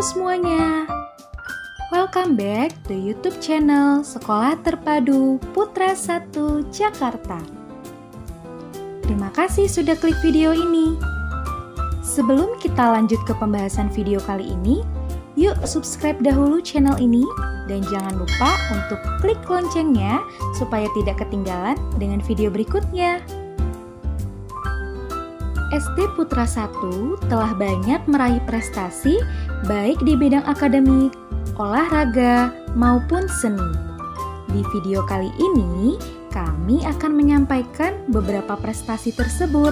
Semuanya, welcome back to YouTube channel Sekolah Terpadu Putra 1 Jakarta. Terima kasih sudah klik video ini. Sebelum kita lanjut ke pembahasan video kali ini, yuk subscribe dahulu channel ini dan jangan lupa untuk klik loncengnya supaya tidak ketinggalan dengan video berikutnya. SD Putra 1 telah banyak meraih prestasi baik di bidang akademik, olahraga, maupun seni. Di video kali ini, kami akan menyampaikan beberapa prestasi tersebut.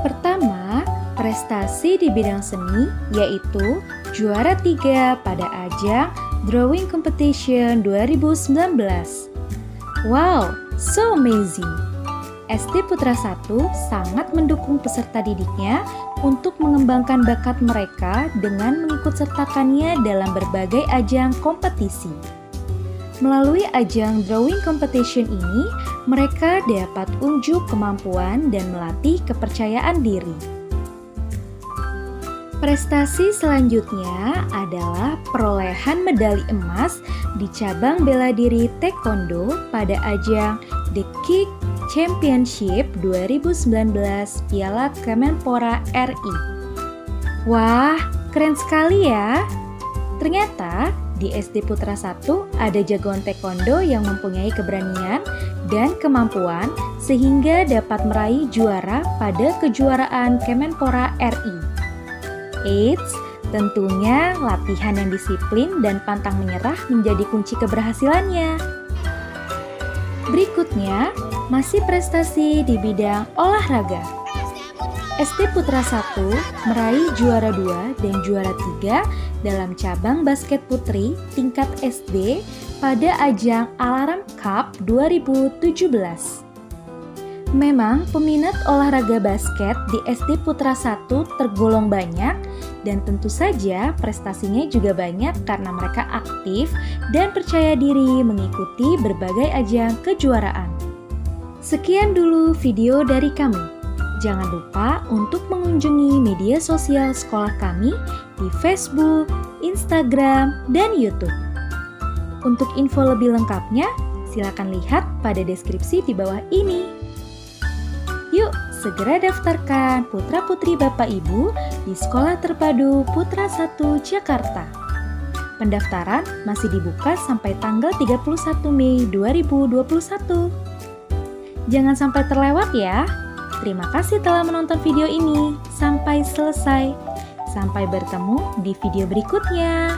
Pertama, prestasi di bidang seni yaitu juara tiga pada ajang Drawing Competition 2019. Wow, So amazing! SD Putra 1 sangat mendukung peserta didiknya untuk mengembangkan bakat mereka dengan mengikut sertakannya dalam berbagai ajang kompetisi. Melalui ajang drawing competition ini, mereka dapat unjuk kemampuan dan melatih kepercayaan diri. Prestasi selanjutnya adalah perolehan medali emas di cabang bela diri taekwondo pada ajang The Kick Championship 2019 Piala Kemenpora RI. Wah, keren sekali ya. Ternyata di SD Putra 1 ada jagoan taekwondo yang mempunyai keberanian dan kemampuan sehingga dapat meraih juara pada kejuaraan Kemenpora RI. Eits, tentunya latihan yang disiplin dan pantang menyerah menjadi kunci keberhasilannya. Berikutnya, masih prestasi di bidang olahraga. SD Putra 1 meraih juara 2 dan juara 3 dalam cabang basket putri tingkat SD pada ajang Alarm Cup 2017. Memang peminat olahraga basket di SD Putra 1 tergolong banyak dan tentu saja prestasinya juga banyak karena mereka aktif dan percaya diri mengikuti berbagai ajang kejuaraan. Sekian dulu video dari kami. Jangan lupa untuk mengunjungi media sosial sekolah kami di Facebook, Instagram, dan YouTube. Untuk info lebih lengkapnya, silakan lihat pada deskripsi di bawah ini. Segera daftarkan putra-putri Bapak Ibu di Sekolah Terpadu Putra 1 Jakarta. Pendaftaran masih dibuka sampai tanggal 31 Mei 2021. Jangan sampai terlewat ya. Terima kasih telah menonton video ini sampai selesai. Sampai bertemu di video berikutnya.